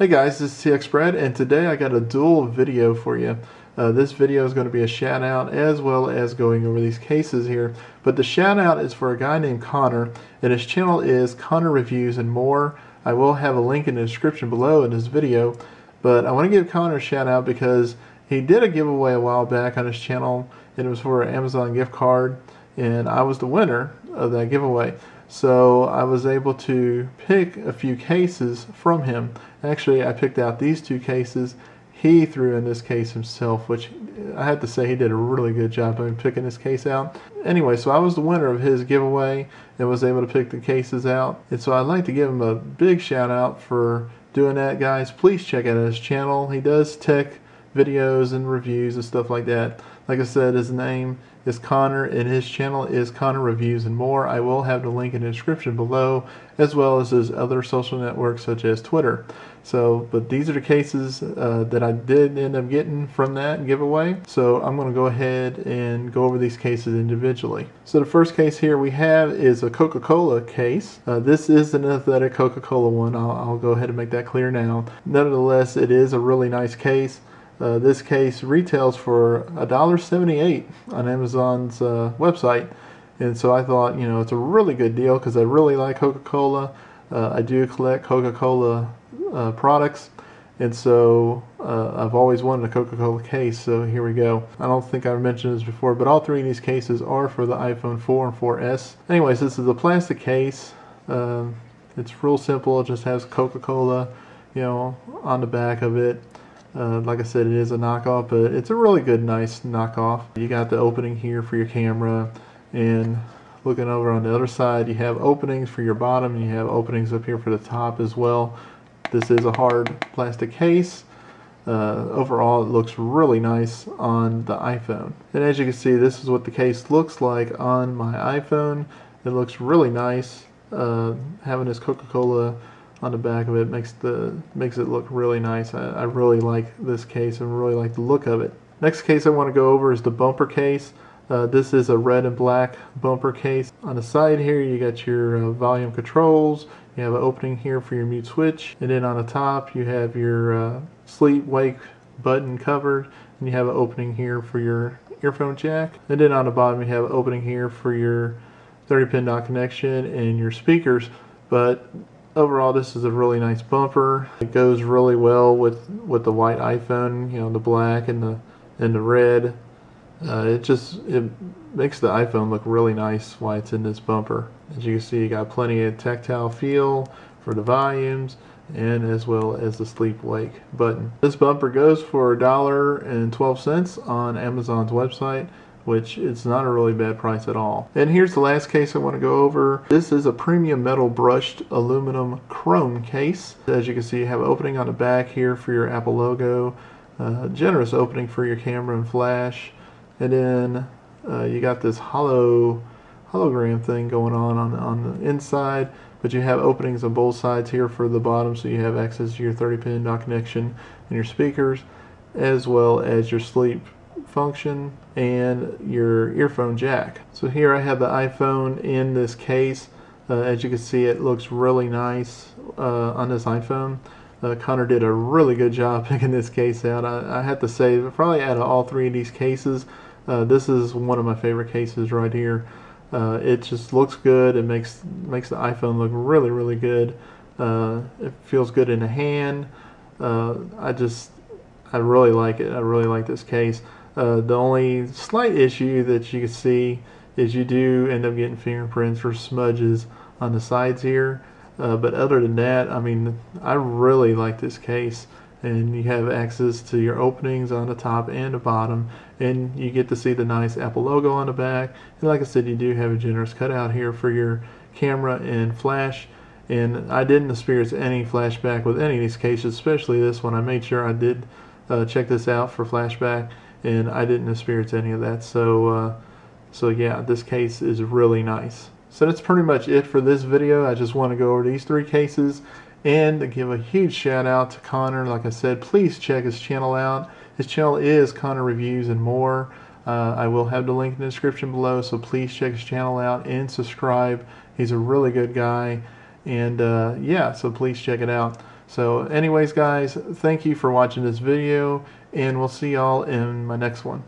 Hey guys, this is TX Brad, and today I got a dual video for you. Uh, this video is going to be a shout out as well as going over these cases here. But the shout out is for a guy named Connor, and his channel is Connor Reviews and More. I will have a link in the description below in this video, but I want to give Connor a shout out because he did a giveaway a while back on his channel, and it was for an Amazon gift card, and I was the winner of that giveaway. So I was able to pick a few cases from him. Actually, I picked out these two cases. He threw in this case himself, which I have to say he did a really good job of picking this case out. Anyway, so I was the winner of his giveaway and was able to pick the cases out. And so I'd like to give him a big shout out for doing that, guys. Please check out his channel. He does tech videos and reviews and stuff like that. Like I said, his name is Connor and his channel is Connor Reviews and More. I will have the link in the description below as well as his other social networks such as Twitter. So, but these are the cases uh, that I did end up getting from that giveaway. So I'm going to go ahead and go over these cases individually. So the first case here we have is a Coca-Cola case. Uh, this is an athletic Coca-Cola one. I'll, I'll go ahead and make that clear now. Nevertheless, it is a really nice case. Uh, this case retails for $1.78 on Amazon's uh, website. And so I thought, you know, it's a really good deal because I really like Coca-Cola. Uh, I do collect Coca-Cola uh, products. And so uh, I've always wanted a Coca-Cola case, so here we go. I don't think I've mentioned this before, but all three of these cases are for the iPhone 4 and 4S. Anyways, this is a plastic case. It's real simple. It just has Coca-Cola, you know, on the back of it. Uh, like I said, it is a knockoff, but it's a really good, nice knockoff. You got the opening here for your camera, and looking over on the other side, you have openings for your bottom, and you have openings up here for the top as well. This is a hard plastic case. Uh, overall, it looks really nice on the iPhone. And as you can see, this is what the case looks like on my iPhone. It looks really nice. Uh, having this Coca-Cola on the back of it makes the makes it look really nice. I, I really like this case and really like the look of it. Next case I want to go over is the bumper case. Uh, this is a red and black bumper case. On the side here you got your uh, volume controls. You have an opening here for your mute switch. And then on the top you have your uh, sleep wake button covered. And you have an opening here for your earphone jack. And then on the bottom you have an opening here for your 30 pin dock connection and your speakers. But overall this is a really nice bumper. It goes really well with with the white iphone you know the black and the and the red. Uh, it just it makes the iphone look really nice while it's in this bumper. As you can see you got plenty of tactile feel for the volumes and as well as the sleep wake button. This bumper goes for a dollar and 12 cents on amazon's website which it's not a really bad price at all. And here's the last case I want to go over. This is a premium metal brushed aluminum chrome case. As you can see, you have an opening on the back here for your Apple logo, generous opening for your camera and flash, and then uh, you got this hollow hologram thing going on, on on the inside but you have openings on both sides here for the bottom so you have access to your 30 pin dock connection and your speakers as well as your sleep function and your earphone jack. So here I have the iPhone in this case. Uh, as you can see it looks really nice uh, on this iPhone. Uh, Connor did a really good job picking this case out. I, I have to say probably out of all three of these cases uh, this is one of my favorite cases right here. Uh, it just looks good. It makes makes the iPhone look really really good. Uh, it feels good in the hand. I just I really like it. I really like this case. Uh, the only slight issue that you can see is you do end up getting fingerprints or smudges on the sides here. Uh, but other than that, I mean, I really like this case. And you have access to your openings on the top and the bottom. And you get to see the nice Apple logo on the back. And like I said, you do have a generous cutout here for your camera and flash. And I didn't experience any flashback with any of these cases, especially this one. I made sure I did uh, check this out for flashback and I didn't experience any of that. So, uh, so yeah, this case is really nice. So that's pretty much it for this video. I just want to go over these three cases and give a huge shout out to Connor. Like I said, please check his channel out. His channel is Connor Reviews and More. Uh, I will have the link in the description below, so please check his channel out and subscribe. He's a really good guy. And uh, yeah, so please check it out. So anyways guys, thank you for watching this video and we'll see y'all in my next one.